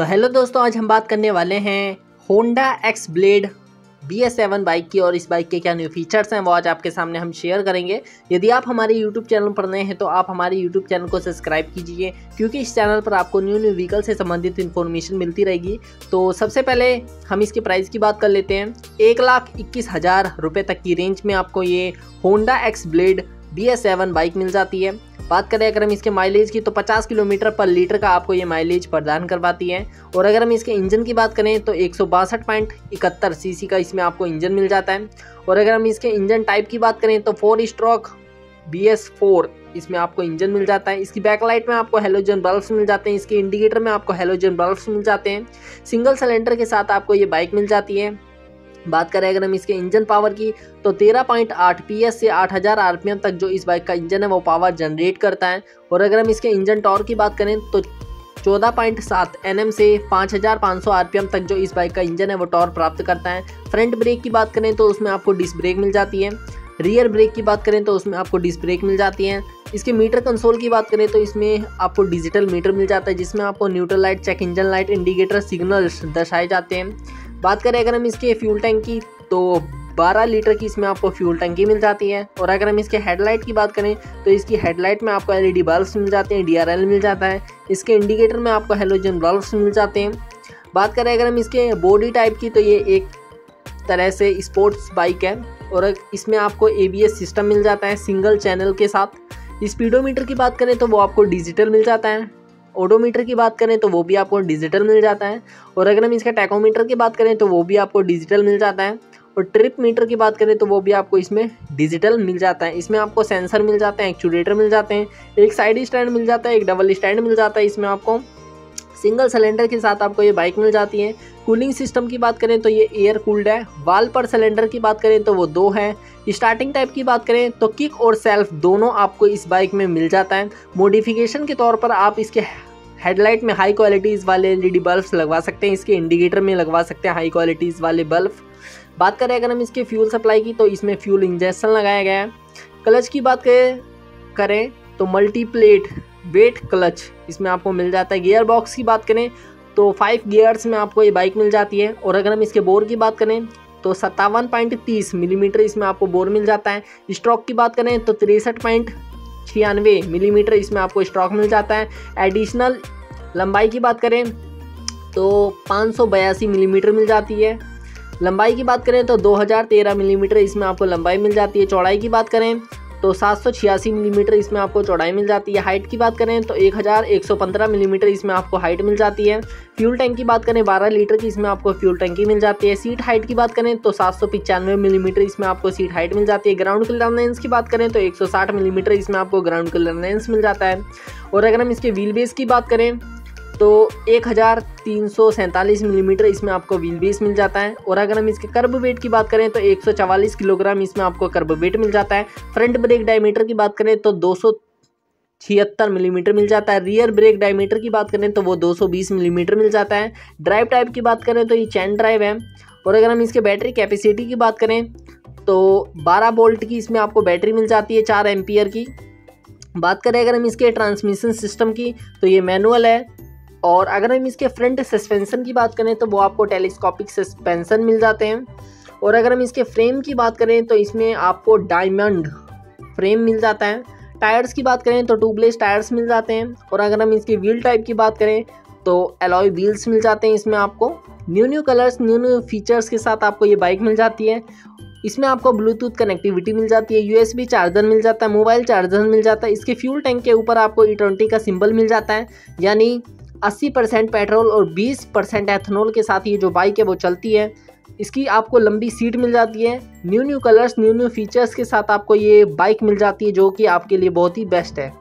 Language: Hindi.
तो हेलो दोस्तों, आज हम बात करने वाले हैं Honda X blade B S seven bike की और इस बाइक के क्या न्यू फीचर्स हैं वो आज आपके सामने हम शेयर करेंगे। यदि आप हमारे यूट्यूब चैनल पर नए हैं तो आप हमारे यूट्यूब चैनल को सब्सक्राइब कीजिए, क्योंकि इस चैनल पर आपको न्यू न्यू व्हीकल से संबंधित इन्फॉर्मेशन मिलती रहेगी। तो सबसे पहले हम इसके प्राइस की बात कर लेते हैं। एक लाख इक्कीस हज़ार रुपये तक की रेंज में आपको ये Honda X blade B S seven bike मिल जाती है। बात करें, अगर हम इसके माइलेज की तो 50 किलोमीटर पर लीटर का आपको ये माइलेज प्रदान करवाती है। और अगर हम इसके इंजन की बात करें तो एक सीसी का इसमें आपको इंजन मिल जाता है। और अगर हम इसके इंजन टाइप की बात करें तो four stroke B S four इसमें आपको इंजन मिल जाता है। इसकी बैकलाइट में आपको हेलोजन बल्ब्स मिल जाते हैं। इसके इंडिकेटर में आपको हेलोजन बल्ब्स मिल जाते हैं। सिंगल सिलेंडर के साथ आपको ये बाइक मिल जाती है। बात करें अगर हम इसके इंजन पावर की तो 13.8 पीएस से 8000 आरपीएम तक जो इस बाइक का इंजन है, वो पावर जनरेट करता है। और अगर हम इसके इंजन टॉर की बात करें तो 14.7 एनएम से 5500 आरपीएम तक जो इस बाइक का इंजन है, वो टॉर प्राप्त करता है। फ्रंट ब्रेक की बात करें तो उसमें आपको डिस्क ब्रेक मिल जाती है। रियर ब्रेक की बात करें तो उसमें आपको डिस्क ब्रेक मिल जाती है। इसके मीटर कंसोल की बात करें तो इसमें आपको डिजिटल मीटर मिल जाता है, जिसमें आपको neutral light, check engine light, indicator signal दर्शाए जाते हैं। बात करें अगर हम इसके फ्यूल टैंक की तो 12 लीटर की इसमें आपको फ्यूल टंकी मिल जाती है। और अगर हम इसके हेडलाइट की बात करें तो इसकी हेडलाइट में आपको एलईडी बल्ब्स मिल जाते हैं, डीआरएल मिल जाता है। इसके इंडिकेटर में आपको हेलोजन बल्ब्स मिल जाते हैं। बात करें अगर हम इसके बॉडी टाइप की तो ये एक तरह से स्पोर्ट्स बाइक है। और इसमें आपको एबीएस सिस्टम मिल जाता है, सिंगल चैनल के साथ। स्पीडोमीटर की बात करें तो वो आपको डिजिटल मिल जाता है। ओडोमीटर की बात करें तो वो भी आपको डिजिटल मिल जाता है। और अगर हम इसका टैकोमीटर की बात करें तो वो भी आपको डिजिटल मिल जाता है। और ट्रिप मीटर की बात करें तो वो भी आपको इसमें डिजिटल मिल जाता है। इसमें आपको सेंसर मिल जाते हैं एक्चुएटर मिल जाते हैं, एक साइड स्टैंड मिल जाता है, एक डबल स्टैंड मिल जाता है। इसमें आपको सिंगल सिलेंडर के साथ आपको ये बाइक मिल जाती है। कूलिंग सिस्टम की बात करें तो ये एयर कूल्ड है। वाल पर सिलेंडर की बात करें तो वो दो है। स्टार्टिंग टाइप की बात करें तो किक और सेल्फ दोनों आपको इस बाइक में मिल जाता है। मॉडिफिकेशन के तौर पर आप इसके हेडलाइट में हाई क्वालिटीज़ वाले एलईडी बल्ब्स लगवा सकते हैं। इसके इंडिकेटर में लगवा सकते हैं हाई क्वालिटीज़ वाले बल्ब बात करें अगर हम इसके फ्यूल सप्लाई की तो इसमें फ्यूल इंजेक्शन लगाया गया है। क्लच की बात करें करें तो मल्टी प्लेट वेट क्लच, इसमें आपको मिल जाता है गियर बॉक्स की बात करें तो फाइव गियर्स में आपको ये बाइक मिल जाती है। और अगर हम इसके बोर की बात करें तो सत्तावन पॉइंट तीस मिलीमीटर इसमें आपको बोर मिल जाता है। स्ट्रोक की बात करें तो तिरसठ पॉइंट छियानवे मिलीमीटर इसमें आपको स्टॉक मिल जाता है। एडिशनल लंबाई की बात करें तो पाँच मिलीमीटर मिल जाती है। लंबाई की बात करें तो 2013 मिलीमीटर इसमें आपको लंबाई मिल जाती है। चौड़ाई की बात करें तो सात मिलीमीटर इसमें आपको चौड़ाई मिल जाती है। हाइट की बात करें तो 1115 मिलीमीटर इसमें आपको हाइट मिल जाती है। फ्यूल टैंक की बात करें 12 लीटर की इसमें आपको फ्यूल टैंकी मिल जाती है। सीट हाइट की बात करें तो सात मिलीमीटर इसमें आपको सीट हाइट मिल जाती है। ग्राउंड क्लियरेंस की बात करें तो 160 मिलीमीटर इसमें आपको ग्राउंड क्लियरेंस मिल जाता है। और अगर हम इसके व्हील बेस की बात करें तो एक हज़ार तीन सौ सैंतालीस मिलीमीटर इसमें आपको व्हील बेस मिल जाता है। और अगर हम इसके कर्ब वेट की बात करें तो एक सौ चवालीस किलोग्राम इसमें आपको कर्ब वेट मिल जाता है। फ्रंट ब्रेक डायमीटर की बात करें तो दो सौ छिहत्तर मिलीमीटर मिल जाता है। रियर ब्रेक डायमीटर की बात करें तो वो 220 मिलीमीटर मिल जाता है। ड्राइव टाइप की बात करें तो ये चैन ड्राइव है। और अगर हम इसके बैटरी कैपेसिटी की बात करें तो 12 बोल्ट की इसमें आपको बैटरी मिल जाती है, चार एम्पियर की। बात करें अगर हम इसके ट्रांसमिशन सिस्टम की तो ये मैनुअल है। और अगर हम इसके फ्रंट सस्पेंसन की बात करें तो वो आपको टेलीस्कोपिक सस्पेंसन मिल जाते हैं। और अगर हम इसके फ्रेम की बात करें तो इसमें आपको डायमंड फ्रेम मिल जाता है। टायर्स की बात करें तो ट्यूबलेस टायर्स मिल जाते हैं। और अगर हम इसके व्हील टाइप की बात करें तो एलॉय व्हील्स मिल जाते हैं इसमें आपको। New new colours new new features के साथ आपको ये बाइक मिल जाती है। इसमें आपको ब्लूटूथ कनेक्टिविटी मिल जाती है यूएसबी चार्जर मिल जाता है मोबाइल चार्जर मिल जाता है। इसके फ्यूल टैंक के ऊपर आपको ई ट्वेंटी का सिंबल मिल जाता है। यानी 80 परसेंट पेट्रोल और 20 परसेंट एथनॉल के साथ ये जो बाइक है वो चलती है। इसकी आपको लंबी सीट मिल जाती है। New new colours, new new features के साथ आपको ये बाइक मिल जाती है, जो कि आपके लिए बहुत ही बेस्ट है।